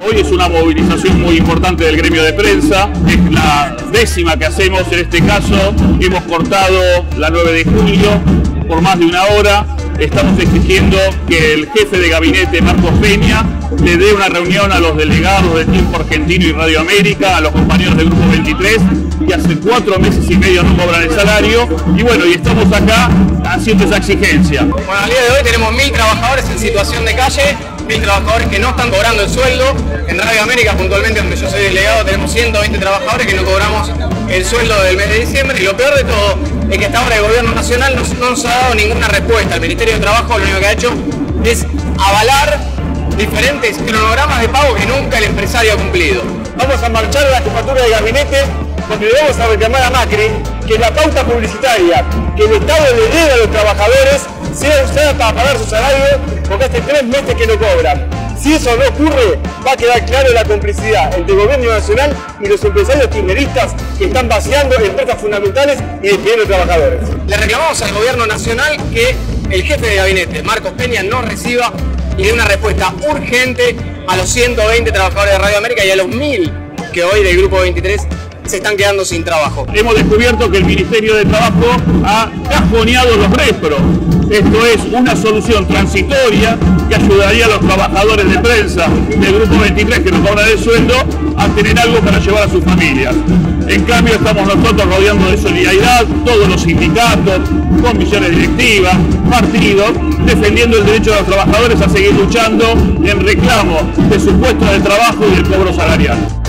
Hoy es una movilización muy importante del gremio de prensa, es la décima que hacemos en este caso, hemos cortado la 9 de julio por más de una hora, estamos exigiendo que el jefe de gabinete, Marcos Peña, le dé una reunión a los delegados de Tiempo Argentino y Radio América, a los compañeros del Grupo 23, que hace cuatro meses y medio no cobran el salario, y bueno, y estamos acá haciendo esa exigencia. Bueno, al día de hoy tenemos mil trabajadores en situación de calle, mil trabajadores que no están cobrando el sueldo. En Radio América, puntualmente donde yo soy delegado, tenemos 120 trabajadores que no cobramos el sueldo del mes de diciembre. Y lo peor de todo es que hasta ahora el gobierno nacional no, nos ha dado ninguna respuesta. El Ministerio de Trabajo lo único que ha hecho es avalar diferentes cronogramas de pago que nunca el empresario ha cumplido. Vamos a marchar a la jefatura de gabinete porque vamos a reclamar a Macri que la pauta publicitaria que el Estado le debe a los trabajadores sea usada para pagar su salario porque hace tres meses que no cobran. Si eso no ocurre, va a quedar claro la complicidad entre el gobierno nacional y los empresarios kirchneristas que están vaciando empresas fundamentales y despidiendo trabajadores. Le reclamamos al gobierno nacional que el jefe de gabinete, Marcos Peña, no reciba y dé una respuesta urgente a los 120 trabajadores de Radio América y a los 1000 que hoy del Grupo 23 se están quedando sin trabajo. Hemos descubierto que el Ministerio de Trabajo ha cajoneado los repros. Esto es una solución transitoria que ayudaría a los trabajadores de prensa del Grupo 23 que no cobran el sueldo a tener algo para llevar a sus familias. En cambio estamos nosotros rodeando de solidaridad todos los sindicatos, comisiones directivas, partidos, defendiendo el derecho de los trabajadores a seguir luchando en reclamo de su puesto de trabajo y del cobro salarial.